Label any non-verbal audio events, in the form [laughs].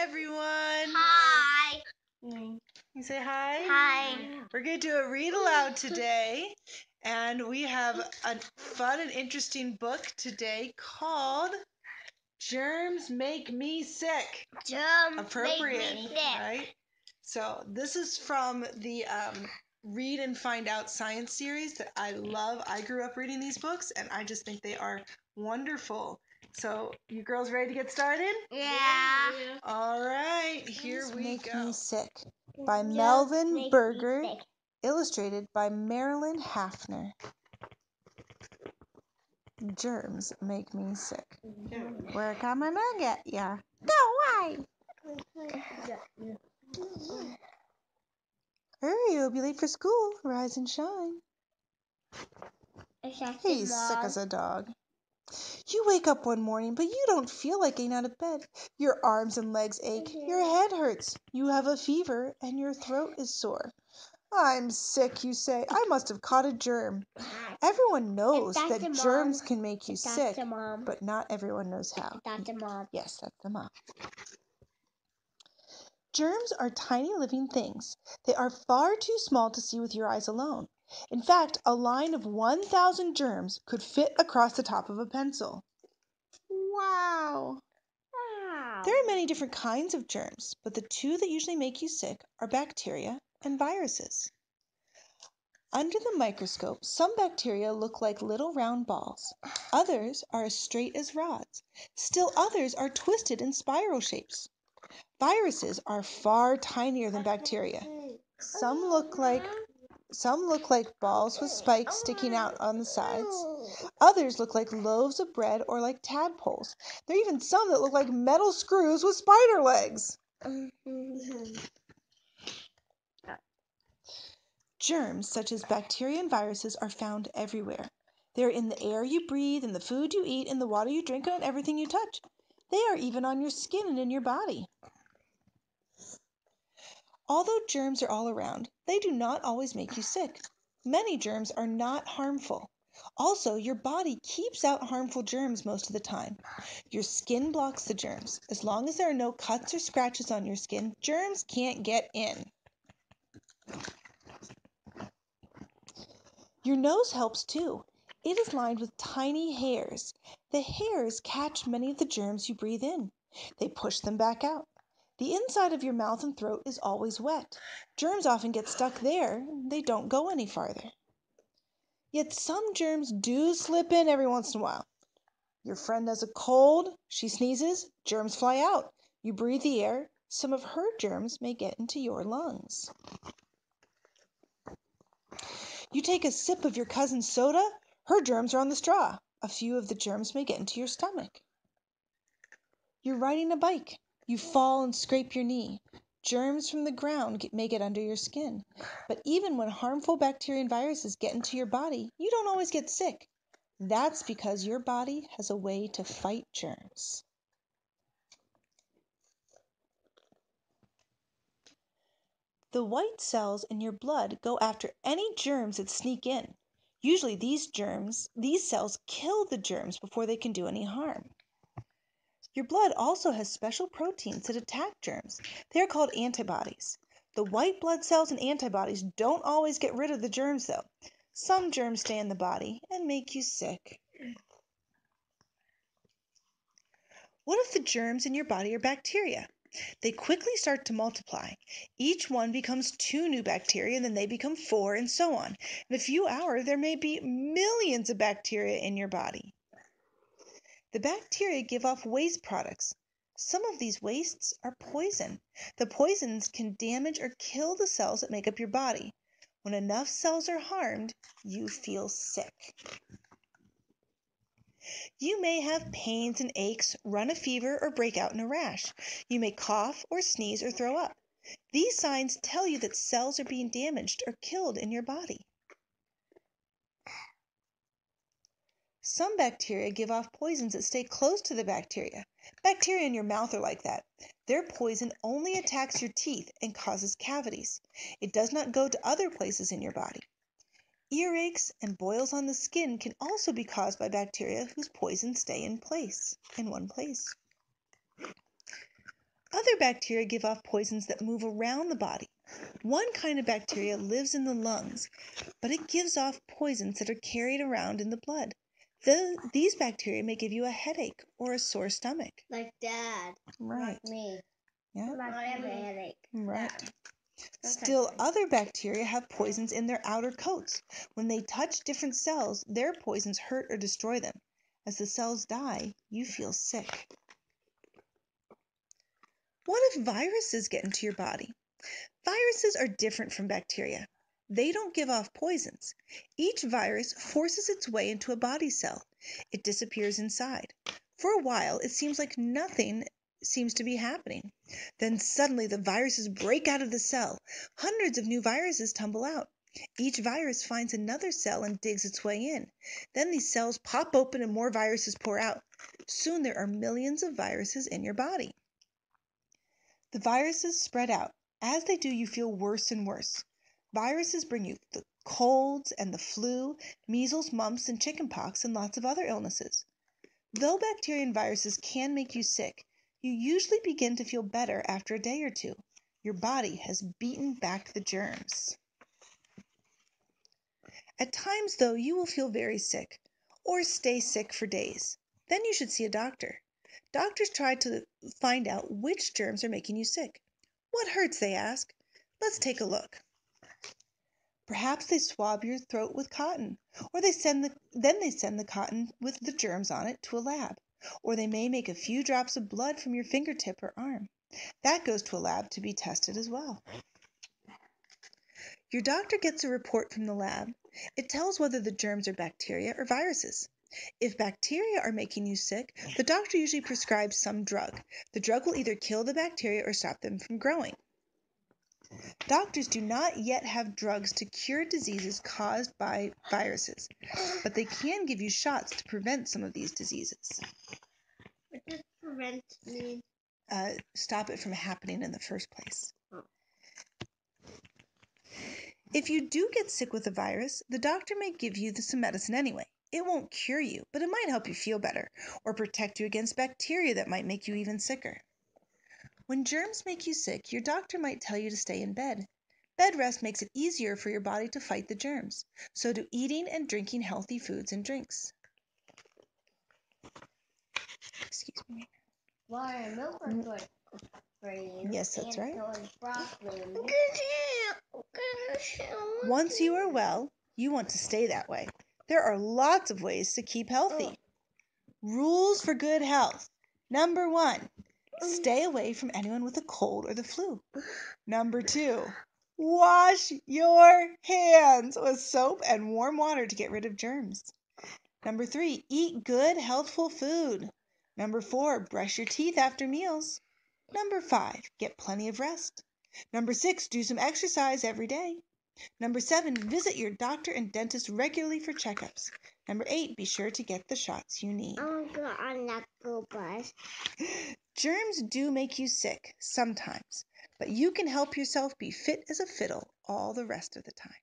everyone. Hi. You say hi? Hi. We're going to do a read aloud today, and we have a fun and interesting book today called Germs Make Me Sick. Germs Appropriate, make me sick. right? So, this is from the um, Read and Find Out Science series that I love. I grew up reading these books, and I just think they are wonderful. So, you girls ready to get started? Yeah. All right, here we Make go. Me Sick by Germs Melvin Berger, illustrated by Marylin Hafner. Germs make me sick. Where can my mug at? Yeah. Go away. Hurry, you'll be late for school. Rise and shine. He's sick as a dog. You wake up one morning, but you don't feel like getting out of bed. Your arms and legs ache. Your head hurts. You have a fever, and your throat is sore. I'm sick, you say. I must have caught a germ. Everyone knows that the germs mom. can make you sick, but not everyone knows how. That's the mom. Yes, that's the mom. Germs are tiny living things. They are far too small to see with your eyes alone. In fact, a line of 1,000 germs could fit across the top of a pencil. Wow! Wow. There are many different kinds of germs, but the two that usually make you sick are bacteria and viruses. Under the microscope, some bacteria look like little round balls. Others are as straight as rods. Still others are twisted in spiral shapes. Viruses are far tinier than bacteria. [laughs] Some look like some look like balls with spikes sticking out on the sides. Others look like loaves of bread or like tadpoles. There are even some that look like metal screws with spider legs. Germs such as bacteria and viruses are found everywhere. They're in the air you breathe, in the food you eat, in the water you drink, and on everything you touch. They are even on your skin and in your body. Although germs are all around, they do not always make you sick. Many germs are not harmful. Also, your body keeps out harmful germs most of the time. Your skin blocks the germs. As long as there are no cuts or scratches on your skin, germs can't get in. Your nose helps too. It is lined with tiny hairs. The hairs catch many of the germs you breathe in. They push them back out. The inside of your mouth and throat is always wet. Germs often get stuck there. They don't go any farther. Yet some germs do slip in every once in a while. Your friend has a cold, she sneezes, germs fly out. You breathe the air, some of her germs may get into your lungs. You take a sip of your cousin's soda, her germs are on the straw. A few of the germs may get into your stomach. You're riding a bike. You fall and scrape your knee. Germs from the ground may get under your skin. But even when harmful bacteria and viruses get into your body, you don't always get sick. That's because your body has a way to fight germs. The white cells in your blood go after any germs that sneak in. Usually these germs, these cells kill the germs before they can do any harm. Your blood also has special proteins that attack germs. They are called antibodies. The white blood cells and antibodies don't always get rid of the germs though. Some germs stay in the body and make you sick. What if the germs in your body are bacteria? They quickly start to multiply. Each one becomes two new bacteria, and then they become four, and so on. In a few hours, there may be millions of bacteria in your body. The bacteria give off waste products. Some of these wastes are poison. The poisons can damage or kill the cells that make up your body. When enough cells are harmed, you feel sick. You may have pains and aches, run a fever, or break out in a rash. You may cough or sneeze or throw up. These signs tell you that cells are being damaged or killed in your body. Some bacteria give off poisons that stay close to the bacteria. Bacteria in your mouth are like that. Their poison only attacks your teeth and causes cavities. It does not go to other places in your body. Earaches and boils on the skin can also be caused by bacteria whose poisons stay in place, in one place. Other bacteria give off poisons that move around the body. One kind of bacteria lives in the lungs, but it gives off poisons that are carried around in the blood. The, these bacteria may give you a headache or a sore stomach. Like dad. Right. Not me. Yeah. I have a headache. Right. Sometimes Still, other bacteria have poisons in their outer coats. When they touch different cells, their poisons hurt or destroy them. As the cells die, you feel sick. What if viruses get into your body? Viruses are different from bacteria. They don't give off poisons. Each virus forces its way into a body cell. It disappears inside. For a while, it seems like nothing seems to be happening. Then suddenly the viruses break out of the cell. Hundreds of new viruses tumble out. Each virus finds another cell and digs its way in. Then these cells pop open and more viruses pour out. Soon there are millions of viruses in your body. The viruses spread out. As they do, you feel worse and worse. Viruses bring you the colds and the flu, measles, mumps, and chickenpox, and lots of other illnesses. Though bacteria and viruses can make you sick, you usually begin to feel better after a day or two. Your body has beaten back the germs. At times, though, you will feel very sick or stay sick for days. Then you should see a doctor. Doctors try to find out which germs are making you sick. What hurts, they ask. Let's take a look. Perhaps they swab your throat with cotton, or they send the, then they send the cotton with the germs on it to a lab. Or they may make a few drops of blood from your fingertip or arm. That goes to a lab to be tested as well. Your doctor gets a report from the lab. It tells whether the germs are bacteria or viruses. If bacteria are making you sick, the doctor usually prescribes some drug. The drug will either kill the bacteria or stop them from growing. Doctors do not yet have drugs to cure diseases caused by viruses, but they can give you shots to prevent some of these diseases. What does prevent mean? Uh, stop it from happening in the first place. Oh. If you do get sick with a virus, the doctor may give you some medicine anyway. It won't cure you, but it might help you feel better or protect you against bacteria that might make you even sicker. When germs make you sick, your doctor might tell you to stay in bed. Bed rest makes it easier for your body to fight the germs. So do eating and drinking healthy foods and drinks. Excuse me. Water and milk are good for you. Yes, that's right. broccoli. Once you are well, you want to stay that way. There are lots of ways to keep healthy. Oh. Rules for good health. Number one, stay away from anyone with a cold or the flu. Number [sighs] two, wash your hands with soap and warm water to get rid of germs. Number three, eat good, healthful food. Number four, brush your teeth after meals. Number five, get plenty of rest. Number six, do some exercise every day. Number seven, visit your doctor and dentist regularly for checkups. Number eight, be sure to get the shots you need. I'm going on that go bus. [sighs] Germs do make you sick sometimes, but you can help yourself be fit as a fiddle all the rest of the time.